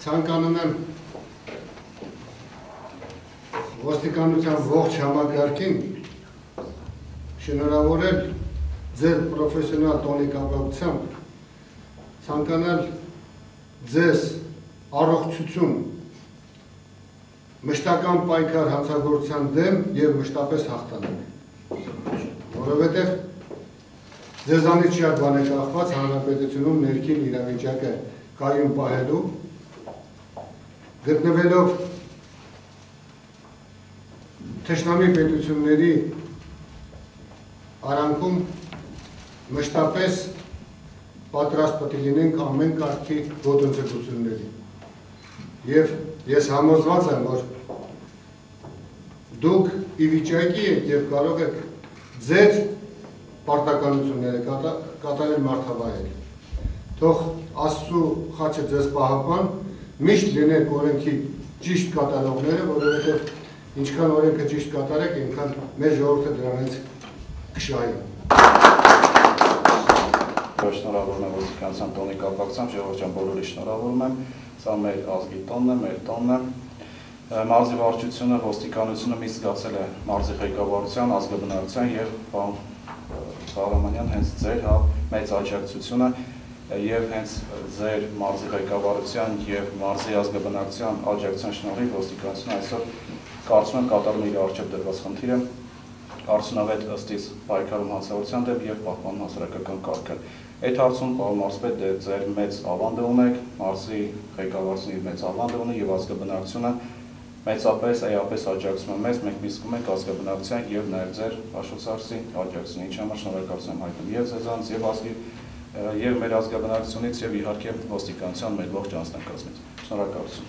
ցանկանում եմ ոստիկանության ողջ համագարկին շնորհավորել ձեր պրոֆեսիոնալ տոնի կապակցությամբ ցանկանալ ձեզ առողջություն մշտական պայքար հանցագործության դեմ եւ մշտապես հաղթանակ որովհետեւ ձեզանից շատ բան է կախված հանրապետությունում ներքին իրավիճակը կայուն պահելու գտնվելով թշնամի պետությունների արանքում մշտապես պատրաստ պետք լինենք ամեն կարգի ոտնձգությունների։ Եվ ես համոզված եմ, որ դուք ի վիճակի եք եւ կարող եք ձեր պարտականությունները կատարել մարդավայել։ Թող Աստծո խաչը ձեզ պահապան, միշտ լինեք օրենքի ճիշտ կատարողները, որովհետև ինչքան օրենքը ճիշտ կատարեք, այնքան մեր ժողովուրդը դրանից կշահի։ Շնորհավորում եմ ոստիկանության տոնի կապակցությամբ, ժողովրդյան բոլորի շնորհավորում եմ, սա մեր ազգի տոնն է, մեր տոնն է։ Մարզի վարչությունը, ոստիկանությունը մի զգացել է մարզի ղեկավարության, ազգաբնակության եւ պարոն Սարամանյան հենց ձեր հա մեծ աջակցությունը եւ հենց ձեր մարզի ղեկավարության եւ մարզի ազգաբնակության աջակցության շնորհիվ ոստիկանությունը այսօր կարծում եմ կատարում իր արժեվ դրված խնդիրը արդյունավետ ըստից պայքարում հանցավորության դեմ եւ պահպանում հասարակական կարգը։ Այդ հարցում պարոն մարզպետ դե ձեր մեծ ավանդը ունեք, մարզի ղեկավարությունը մեծ ավանդը ունի եւ ազգաբնակությունը մեծապես այապես աջակցում է մեզ, մենք միսկում ենք ազգաբնակության եւ նաեւ ձեր Աշոցարսի աջակցությունը, ինչի համար շնորհակալություն հայտնում եւ ձեզանց եւ ազգի եւ մեր ազգաբնակությունից եւ իհարկե ոստիկանության մեր ողջ անձնակազմից։ Շնորհակալություն։